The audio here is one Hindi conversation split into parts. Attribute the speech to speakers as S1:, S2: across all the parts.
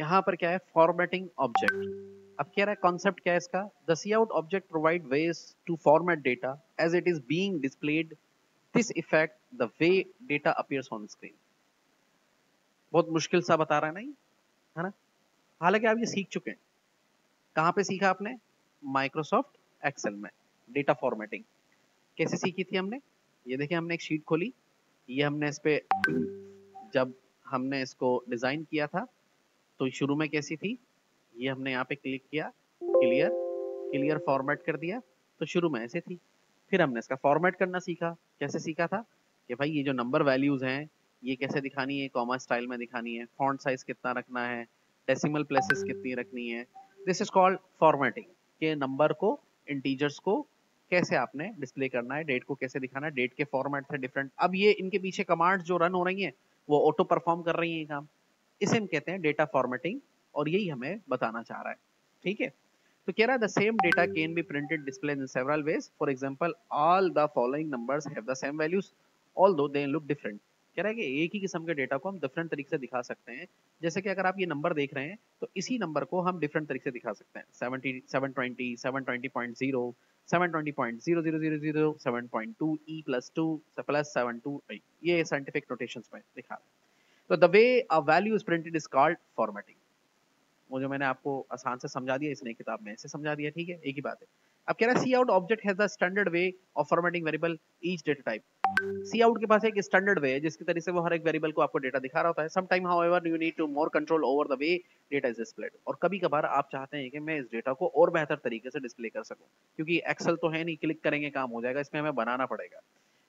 S1: यहाँ पर क्या है? फॉर्मेटिंग ऑब्जेक्ट अब कह रहा है कॉन्सेप्ट क्या है इसका? The cout object provide ways to format data as it is being displayed this effect the way data appears on screen बहुत मुश्किल सा बता रहा है, नहीं? है ना? हालाँकि आप ये सीख चुके हैं। कहाँ पे सीखा आपने? माइक्रोसॉफ्ट एक्सेल में डेटा फॉर्मेटिंग कैसे सीखी थी हमने? ये देखिए, हमने एक शीट खोली। ये हमने इस पे, जब हमने इसको डिज़ाइन किया था तो शुरू में कैसी थी? ये हमने यहाँ पे क्लिक किया क्लियर क्लियर फॉर्मेट कर दिया तो शुरू में ऐसे थी। फिर हमने इसका फॉर्मेट करना सीखा। कैसे सीखा था? कि भाई ये जो नंबर वैल्यूज़ हैं, ये कैसे दिखानी है? कॉमा स्टाइल में दिखानी है। फॉन्ट साइज़ कितना रखना है? डेसिमल प्लेसेस कितनी रखनी है? दिस इज़ कॉल्ड फॉर्मेटिंग के नंबर को इंटीजर्स को कैसे आपने डिस्प्ले करना है? डेट को कैसे दिखाना है? डेट के फॉर्मेट थे डिफरेंट अब ये इनके पीछे कमांड जो रन हो रही हैं, वो ऑटो परफॉर्म कर रही हैं काम। इसे हम कहते हैं डेटा फॉर्मेटिंग और यही हमें बताना चाह रहा है। ठीक है? तो कह रहा है the same data can be printed display in several ways for example all the following numbers have the same values although they look different कह रहा है कि एक ही किस्म के डेटा को हम डिफरेंट तरीके से दिखा सकते हैं। जैसे कि अगर आप ये नंबर देख रहे हैं तो इसी नंबर को हम डिफरेंट तरीके से दिखा सकते हैं। 70 720 720.0 720.0000 7.2 e plus 2 plus 72 ये साइंटिफिक नोटेशंस में दिखा रहा है। तो the way a value is printed is called formatting वो जो मैंने आपको आसान से समझा दिया इसने किताब में ऐसे समझा दिया, ठीक है? एक ही बात है। अब कह रहा है cout object has the standard way of formatting variable each data type cout के पास एक स्टैंडर्ड वे है, जिसकी तरह से वो हर एक वेरिएबल को आपको डेटा दिखा रहा होता है। Some time however you need to more control over the way data is displayed और कभी कभार आप चाहते हैं कि मैं इस डेटा को और बेहतर तरीके से डिस्प्ले कर सकूँ, क्योंकि एक्सेल तो है नहीं क्लिक करेंगे, काम हो जाएगा, इसमें हमें बनाना पड़ेगा।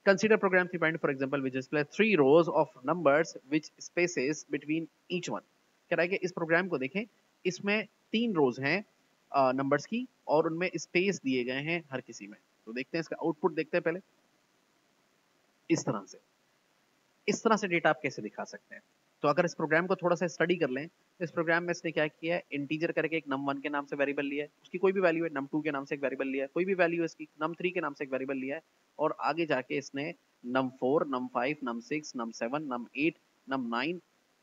S1: Consider program 3.2 for example, which displays three rows of numbers which spaces between each one. कह रहा है कि इस प्रोग्राम को देखें, इसमें तीन रोज हैं नंबर्स की, और उनमें स्पेस दिए गए हैं हर किसी में। तो देखते हैं इसका आउटपुट देखते हैं पहले। इस तरह से। इस तरह से डेटा आप कैसे दिखा सकते हैं? तो अगर इस प्रोग्राम को थोड़ा सा स्टडी कर लें इस प्रोग्राम में इसने क्या किया है? इंटीजर करके एक नम वन के नाम से वेरिएबल लिया है। उसकी कोई भी वैल्यू है नम टू के नाम से एक वेरिएबल लिया है। कोई भी वैल्यू है इसकी नम थ्री के नाम से एक वेरिएबल लिया है। और आगे जाके इसने num four num five num six num seven num eight num nine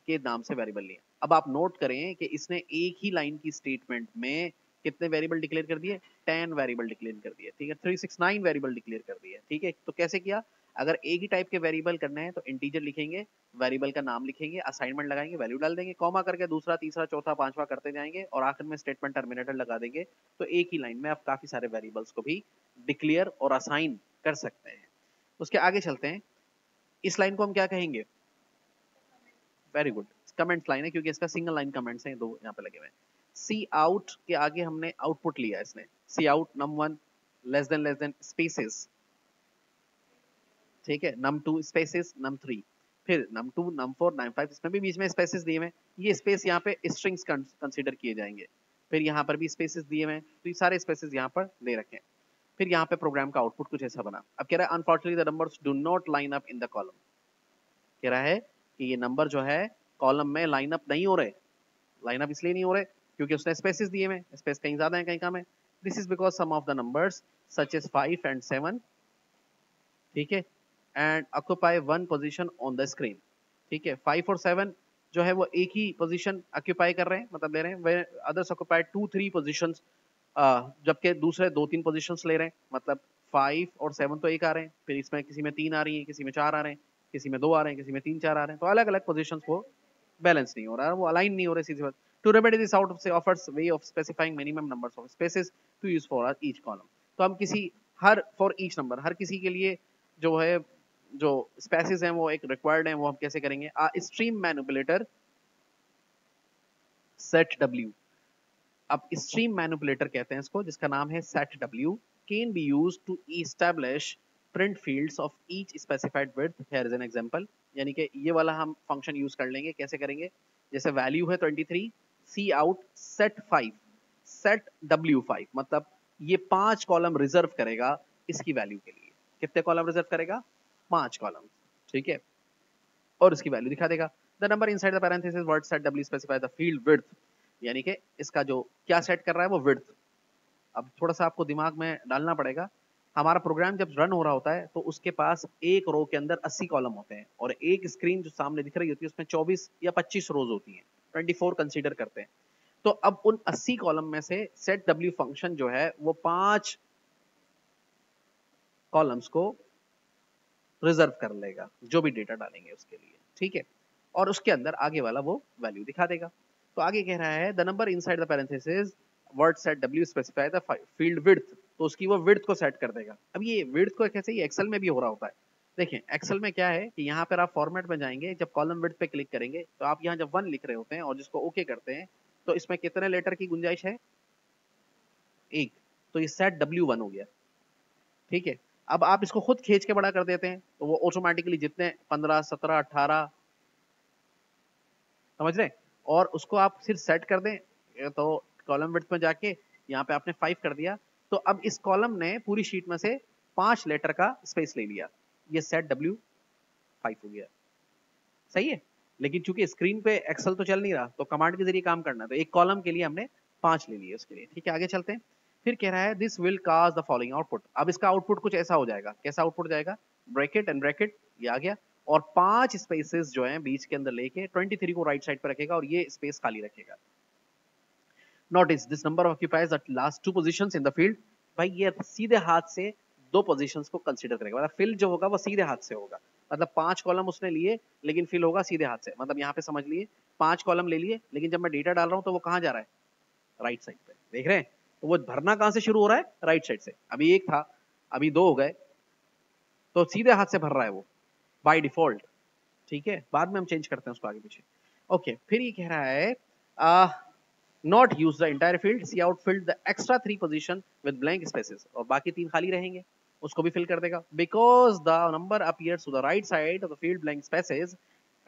S1: के नाम से वेरिएबल लिया अब आप नोट करें कि इसने एक ही लाइन की स्टेटमेंट में कितने वेरिएबल डिक्लेयर कर दिए? टेन वेरिएबल डिक्लेयर कर दिए, ठीक है? Three six nine variable declare कर दिए, ठीक है? तो कैसे किया? अगर एक ही टाइप के वेरिएबल करने हैं तो इंटीजर लिखेंगे वेरिएबल का नाम लिखेंगे असाइनमेंट लगाएँगे वैल्यू डाल देंगे कॉमा करके दूसरा, तीसरा, चौथा, पांचवा करते जाएँगे और आखिर में स्टेटमेंट टर्मिनेटर लगा देंगे तो एक ही लाइन में आप काफ़ी सारे वेरिएबल्स को भी डिक्लेयर और असाइन कर सकते हैं। उसके आगे चलते हैं। इस लाइन को हम क्या कहेंगे? वेरी गुड कमेंट लाइन है, क्योंकि इसका सिंगल लाइन कमेंट्स हैं, दो यहाँ पे लगे हुए हैं। सी आउट के आगे हमने आउटपुट लिया इसने cout num one less than less than spaces ठीक है? Num two spaces num three फिर num two num four num five इसमें भी बीच में स्पेसेस दिए हुए ये स्पेस यहाँ पे स्ट्रिंग्स कंसीडर किए जाएँगे। फिर यहाँ पर भी स्पेसेस दिए हुए तो ये सारे स्पेसेस यहाँ पर दे रखे फिर यहाँ पे प्रोग्राम का आउटपुट कुछ ऐसा बना। अब कह रहा है unfortunately the numbers do not line up in the column कह रहा है कि ये नंबर जो है कॉलम में लाइन अप नहीं हो रहे। लाइन अप इसलिए नहीं हो रहे, क्योंकि उसने स्पेसिस दिए हुए स्पेस कहीं ज़्यादा है, कहीं कम है। This is because some of the numbers such as five and seven ठीक है? And occupy one position on the screen ठीक है? फाइव और सेवन जो है वो एक ही पोजिशन ऑक्यूपाई कर रहे हैं मतलब ले रहे हैं। Others occupy two three position जबकि दूसरे दो तीन पोजिशन ले रहे हैं। मतलब फाइव और सेवन तो एक आ रहे हैं। फिर इसमें किसी में तीन आ रही है, किसी में चार आ रहे हैं, किसी में दो आ रहे हैं, किसी में तीन चार आ रहे हैं। तो अलग अलग पोजिशन को बैलेंस नहीं हो रहा है। वो अलाइन नहीं हो रहे सीधी टू रेमेडी दिस आउट से offers ways of specifying minimum numbers of spaces to use for each column तो हम किसी, हर फॉर ईच नंबर हर किसी के लिए जो है जो स्पेसिस हैं, वो एक रिक्वायर्ड हैं, वो हम कैसे करेंगे? स्ट्रीम मैनुपुलेटर सेट डब्ल्यू अब स्ट्रीम मैनुपुलेटर कहते हैं इसको, जिसका नाम है set W can be used to establish print fields of each specified width. Here is an example. यानी कि ये वाला हम फ़ंक्शन यूज़ कर लेंगे, कैसे करेंगे? जैसे वैल्यू है 23 सी आउट सेट 5 सेट w5 मतलब ये पाँच कॉलम रिज़र्व करेगा इसकी वैल्यू के लिए। कितने कॉलम रिज़र्व करेगा? पाँच कॉलम, ठीक है? और उसकी वैल्यू दिखा देगा। The number the parenthesis word set W specify the field width यानी कि इसका जो क्या सेट कर रहा है वो विड्थ अब थोड़ा सा आपको दिमाग में डालना पड़ेगा। हमारा प्रोग्राम जब रन हो रहा होता है तो उसके पास एक रो के अंदर 80 कॉलम होते हैं और एक स्क्रीन जो सामने दिख रही होती है, उसमें 24 या 25 रोज होती हैं। 24 कंसीडर करते हैं। तो अब उन 80 कॉलम में से सेट डब्ल्यू फ़ंक्शन जो है, वो पाँच कॉलम्स को रिज़र्व कर लेगा, जो भी डेटा डालेंगे उसके लिए, ठीक है? और उसके अंदर आगे वाला वो वैल्यू दिखा देगा। तो आगे कह रहा है the number the parenthesis word set W specify the field width तो उसकी वो विड्थ को सेट कर देगा। अब ये विड्थ को कैसे, ये एक्सेल में भी हो रहा होता है। देखें एक्सेल में क्या है कि यहाँ पर आप फॉर्मेट में जाएँगे, जब कॉलम विड्थ पे क्लिक करेंगे तो आप यहाँ जब वन लिख रहे होते हैं और जिसको ओके okay करते हैं तो इसमें कितने लेटर की गुंजाइश है? एक। तो ये सेट डब्ल्यू वन हो गया। ठीक है? अब आप इसको खुद खींच के बड़ा कर देते हैं तो वो ऑटोमेटिकली जितने पंद्रह, सत्रह, अठारह, समझ रहे और उसको आप सिर्फ़ सेट कर दें तो कॉलम विड्थ में जाके यहाँ पे आपने फाइव कर दिया तो अब इस कॉलम ने पूरी शीट में से पाँच लेटर का स्पेस ले लिया। ये सेट डब्ल्यू फाइव हो गया। सही है? लेकिन चूँकि स्क्रीन पे एक्सेल तो चल नहीं रहा तो कमांड के ज़रिए काम करना तो एक कॉलम के लिए हमने पाँच ले लिए उसके लिए। ठीक है, आगे चलते हैं। फिर कह रहा है this will cause the following output अब इसका आउटपुट कुछ ऐसा हो जाएगा। कैसा आउटपुट जाएगा? ब्रैकेट एंड ब्रैकेट ये आ गया। और पाँच स्पेसेस जो हैं बीच के अंदर लेके 23 को राइट साइड पर रखेगा और ये स्पेस खाली रखेगा। Notice this number occupies last two positions in the field भाई, ये सीधे हाथ से दो पोजीशंस को कंसीडर करेगा। मतलब फिल जो होगा वो सीधे हाथ से होगा। मतलब पाँच कॉलम उसने लिए, लेकिन फिल होगा सीधे हाथ से। मतलब यहाँ पे समझ लिए, पाँच कॉलम ले लिए, लेकिन जब मैं डेटा डाल रहा हूँ तो वो कहाँ जा रहा है? राइट साइड पे। देख रहे हैं? तो वो भरना कहाँ से शुरू हो रहा है? राइट साइड से। अभी एक था, अभी दो हो गए। तो सीधे हाथ से भर रहा है वो बाय डिफ़ॉल्ट ठीक है? बाद में हम चेंज करते हैं उसको आगे पीछे। ओके फिर ये कह रहा है not use the entire field cout field the extra three position with blank spaces और बाकी तीन खाली रहेंगे, उसको भी फिल कर देगा। Because the number appears to the right side of the field blank spaces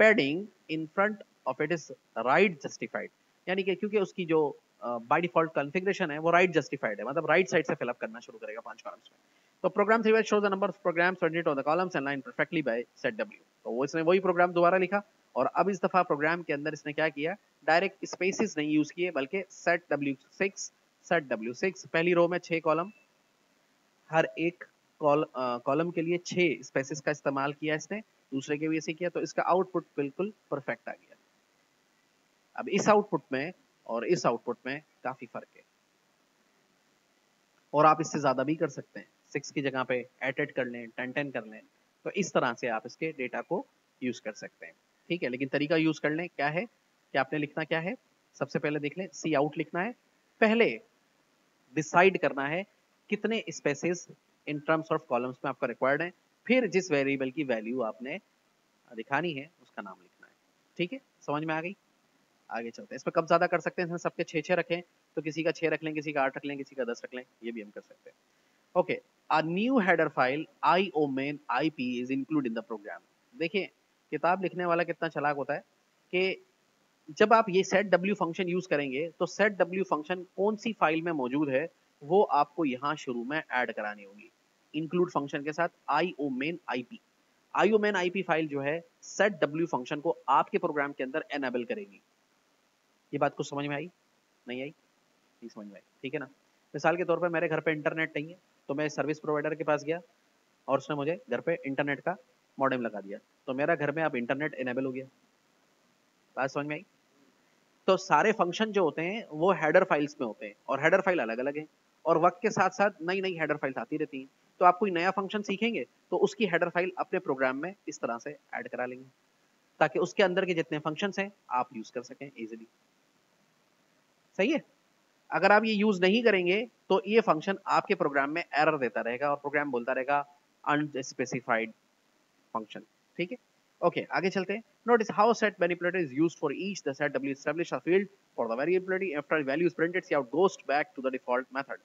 S1: padding in front of it is right justified यानी कि क्योंकि उसकी जो बाय डिफ़ॉल्ट कॉन्फ़िगरेशन है, वो राइट जस्टिफाइड है। मतलब राइट साइड से फिलअप करना शुरू करेगा पाँच कॉलम्स में। तो program three shows the number of programs present on the columns and line perfectly by set W तो वो इसने वही प्रोग्राम दोबारा लिखा और अब इस दफ़ा प्रोग्राम के अंदर इसने क्या किया? डायरेक्ट स्पेसिस नहीं यूज़ किए, बल्कि set W six set W six पहली रो में छह कॉलम हर एक कॉलम के लिए छह स्पेसिस का इस्तेमाल किया इसने। दूसरे के भी ऐसे किया तो इसका आउटपुट बिल्कुल परफेक्ट आ गया। अब इस आउटपुट में और इस आउटपुट में काफ़ी फ़र्क है। और आप इससे ज़्यादा भी कर सकते हैं। सिक्स की जगह पे एट एट कर लें, टेन टेन कर लें तो इस तरह से आप इसके डेटा को यूज़ कर सकते हैं। ठीक है, लेकिन तरीका यूज़ कर लें, क्या है? कि आपने लिखना क्या है? सबसे पहले देख लें, सी आउट लिखना है। पहले डिसाइड करना है कितने spaces in terms of columns में आपका रिक्वायर्ड है। फिर जिस वेरिएबल की वैल्यू आपने दिखानी है, उसका नाम लिखना है। ठीक है, समझ में आ गई? आगे चलते हैं। इस पर कब ज़्यादा कर सकते हैं? सबके छह छह रखें। तो किसी का छह रख लें, किसी का आठ रख लें, किसी का दस रख लें, ये भी हम कर सकते हैं। Okay a new header file io main ip is included in the program. देखिए, किताब लिखने वाला कितना चलाक होता है कि जब आप ये set w फ़ंक्शन यूज़ करेंगे तो सेट डब्ल्यू फ़ंक्शन कौन सी फ़ाइल में मौजूद है, वो आपको यहाँ शुरू में ऐड करानी होगी। इंक्लूड फ़ंक्शन के साथ io main ip io main ip file जो है सेट डब्ल्यू फ़ंक्शन को आपके प्रोग्राम के अंदर एनेबल करेगी। ये बात कुछ समझ में आई? नहीं आई? नहीं समझ में आई। ठीक है ना? मिसाल के तौर पर मेरे घर पे इंटरनेट नहीं है तो मैं सर्विस प्रोवाइडर के पास गया और उसने मुझे घर पे इंटरनेट का मॉडेम लगा दिया। तो मेरा घर में अब इंटरनेट इनेबल हो गया। बात समझ में आई? तो सारे फ़ंक्शन जो होते हैं वो हेडर फाइल्स में होते हैं और हेडर फ़ाइल अलग अलग है और वक्त के साथ साथ नई नई हेडर फाइल्स आती रहती हैं। तो आप कोई नया फ़ंक्शन सीखेंगे तो उसकी हेडर फ़ाइल अपने प्रोग्राम में इस तरह से ऐड करा लेंगे ताकि उसके अंदर के जितने फ़ंक्शंस हैं आप यूज़ कर सकें इजीली सही है। अगर आप ये यूज़ नहीं करेंगे तो ये फ़ंक्शन आपके प्रोग्राम में एरर देता रहेगा और प्रोग्राम बोलता रहेगा अनस्पेसिफाइड फ़ंक्शन ठीक है? ओके आगे चलते हैं। Notice how set manipulator is used for each the set W establish a field for the variability after value printed cout goes back to the default method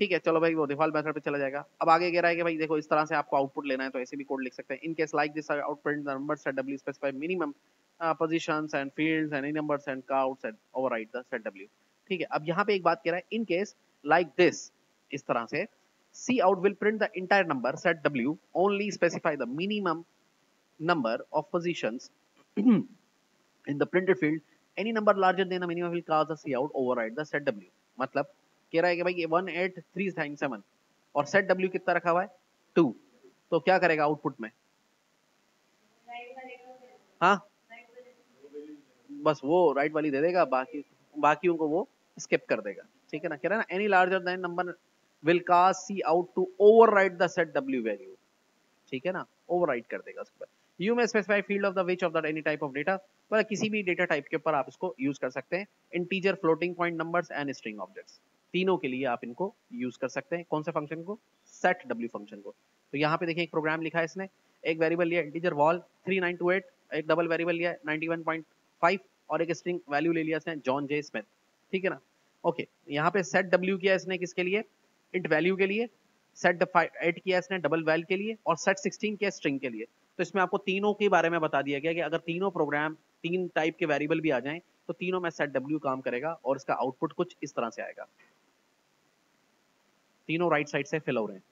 S1: ठीक है, चलो भाई, वो डिफ़ॉल्ट मेथड पे चला जाएगा। अब आगे कह रहा है कि भाई, देखो, इस तरह से आपको आउटपुट लेना है तो ऐसे भी कोड लिख सकते हैं। In case like this out print the number set W specify minimum positions and fields and any numbers and couts and override the set W ठीक है, अब यहाँ पे एक बात कह रहा है इन केस लाइक दिस इस तरह से cout will print the entire number set W only specify the minimum number of positions in the printed field any number larger than minimum will cause the cout override the set w. मतलब कह रहा है कि भाई ये one eight three time seven और सेट डब्ल्यू कितना रखा हुआ है? टू तो क्या करेगा आउटपुट में? हाँ? बस वो राइट वाली दे देगा, बाकी बाकी को वो स्किप कर देगा। ठीक है ना? कह रहा है ना any larger than number will cast cout to overwrite the set W value ठीक है ना? ओवरराइट कर देगा उसके बाद। You may specify field of the which of the any type of data मतलब किसी भी डेटा टाइप के ऊपर आप इसको यूज़ कर सकते हैं। Integer floating point numbers and string objects तीनों के लिए आप इनको यूज़ कर सकते हैं। कौन से फ़ंक्शन को? सेट डब्ल्यू फ़ंक्शन को। तो यहाँ पे देखिए एक प्रोग्राम लिखा है इसने। एक वेरिएबल लिया इंटीजर वॉल 3928 एक डबल वेरिएबल लिया 91.5 और एक स्ट्रिंग वैल्यू ले लिया इसने जॉन जे स्मिथ ठीक है ना? ओके यहाँ पे सेट डब्ल्यू किया इसने किसके लिए? इंट वैल्यू के लिए सेट एट किया इसने डबल वैल के लिए और सेट सिक्सटीन किया स्ट्रिंग के लिए। तो इसमें आपको तीनों के बारे में बता दिया गया कि अगर तीनों प्रोग्राम तीन टाइप के वेरिएबल भी आ जाएँ तो तीनों में सेट डब्ल्यू काम करेगा और इसका आउटपुट कुछ इस तरह से आएगा। तीनों राइट साइड से फिल हो रहे हैं,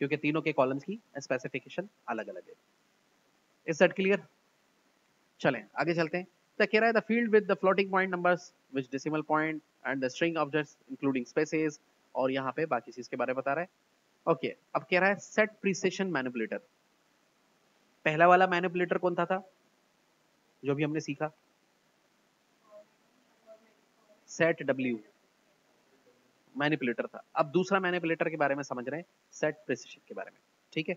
S1: क्योंकि तीनों के कॉलम्स की स्पेसिफिकेशन अलग अलग है। इस सेट क्लियर चलें, आगे चलते हैं। तो कह रहा है the field with the floating point numbers which decimal point and the string objects including spaces और यहाँ पे बाकी चीज़ के बारे में बता रहा है। ओके okay, अब कह रहा है सेट प्रिसेशन मैनिपुलेटर पहला वाला मैनिपुलेटर कौन था था? जो भी हमने सीखा। सेट डब्ल्यू मैनिपुलेटर था। अब दूसरा मैनिपुलेटर के बारे में समझ रहे हैं सेट प्रिसिशन के बारे में। ठीक है?